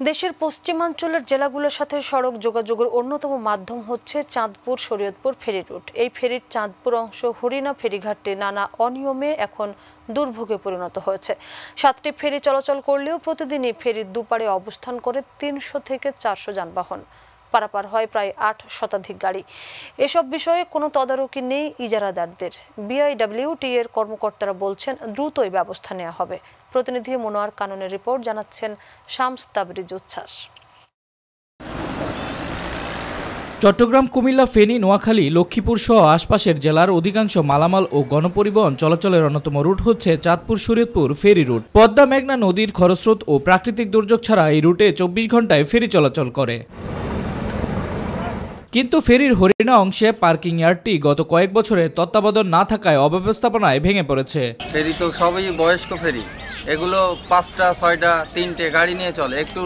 দেশের পশ্চিমাঞ্চলের জেলাগুলোর সাথে সড়ক যোগাযোগের অন্যতম মাধ্যম হচ্ছে চাঁদপুর শরীয়তপুর ফেরি রুট। এই ফেরির চাঁদপুর অংশ হরিণা ফেরিঘাটে নানা অনিয়মে এখন দুর্ভোগে পরিণত হয়েছে। সাতটি ফেরি চলাচল করলেও প্রতিদিনই ফেরির দুপারে অবস্থান করে তিনশো থেকে চারশো যানবাহন। পারাপার হয় প্রায় আট শতাধিক গাড়ি। এসব বিষয়ে কোনো তদারকি নেই ইজারাদারদের। বিআইডব্লিউটি এর কর্মকর্তারা বলছেন দ্রুতই ব্যবস্থা নেওয়া হবে। প্রতিনিধি মনোয়ার কাননের রিপোর্ট জানাচ্ছেন শামস তাবরিজ উচ্ছ্বাস। চট্টগ্রাম, কুমিল্লা, ফেনী, নোয়াখালী, লক্ষ্মীপুর সহ আশপাশের জেলার অধিকাংশ মালামাল ও গণপরিবহন চলাচলের অন্যতম রুট হচ্ছে চাঁদপুর শরীয়তপুর ফেরি রুট। পদ্মা, মেঘনা নদীর খরস্রোত ও প্রাকৃতিক দুর্যোগ ছাড়া এই রুটে চব্বিশ ঘন্টায় ফেরি চলাচল করে। কিন্তু ফেরির হরিণা অংশে পার্কিং ইয়ার্ডটি গত কয়েক বছরে তত্ত্বাবধান না থাকায় অব্যবস্থাপনায় ভেঙে পড়েছে। ফেরি তো সবই বয়স্ক ফেরি। এগুলো পাঁচটা, ছয়টা, তিনটে গাড়ি নিয়ে চলে। একটু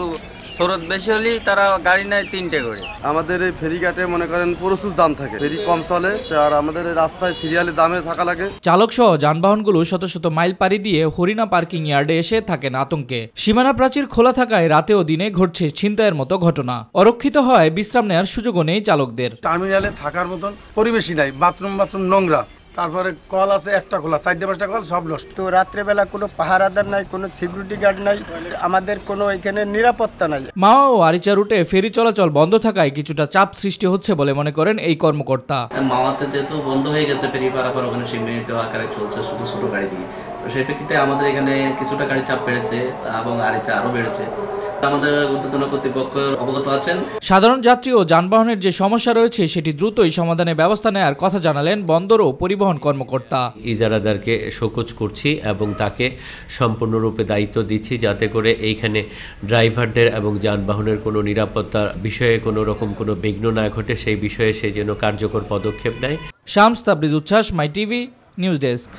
স্রোত বেশি হলেই তারা গাড়ি নেয় তিনটে করে। আমাদের এই ফেরিঘাটে মনে করেন প্রচুর জাম থাকে। ফেরি কম চলে আর আমাদের এই রাস্তায় সিরিয়ালে দামে থাকা লাগে। চালক সহ যানবাহনগুলো শত শত মাইল পাড়ি দিয়ে হরিণা পার্কিং ইয়ার্ডে এসে থাকেন আতঙ্কে। সীমানা প্রাচীর খোলা থাকায় রাতে ও দিনে ঘটছে ছিনতাইয়ের মতো ঘটনা। অরক্ষিত হয় বিশ্রাম নেওয়ার সুযোগও নেই চালকদের। টার্মিনালে থাকার মতন পরিবেশই নাই বাথরুম বাথরুম নোংরা। তারপরে কল আছে একটা খোলা চারটে পাঁচটা কল সব নষ্ট তো রাত্রেবেলা কোনো পাহারাদার নাই কোনো সিকিউরিটি গার্ড নাই আমাদের কোনো এখানে নিরাপত্তা নাই। মা ও আরিচা রুটে ফেরি চলাচল বন্ধ থাকায় কিছুটা চাপ সৃষ্টি হচ্ছে বলে মনে করেন এই কর্মকর্তা। মাওয়াতে যেহেতু বন্ধ হয়ে গেছে ফেরি পারাপার ওখানে সীমিত আকারে চলছে শুধু ছোট গাড়ি দিয়ে। তো সেই প্রেক্ষিতে আমাদের এখানে কিছুটা গাড়ি চাপ বেড়েছে এবং আরিচা আরও বেড়েছে। আমাদের উদ্বোধন কর্তৃপক্ষ অবগত আছেন। সাধারণ যাত্রী ও যানবাহনের যে সমস্যা রয়েছে সেটি দ্রুতই সমাধানে ব্যবস্থা নেওয়ার কথা জানালেন বন্দর ও পরিবহন কর্মকর্তা। ইজারাদারকে শোকজ করছি এবং তাকে সম্পূর্ণরূপে দায়িত্ব দিচ্ছি যাতে করে এইখানে ড্রাইভারদের এবং যানবাহনের কোনো নিরাপত্তার বিষয়ে কোনো রকম কোনো বিঘ্ন না ঘটে সেই বিষয়ে সে যেন কার্যকর পদক্ষেপ নেয়। শামস তাবরিজ উচ্ছ্বাস মাই টিভি নিউজ ডেস্ক।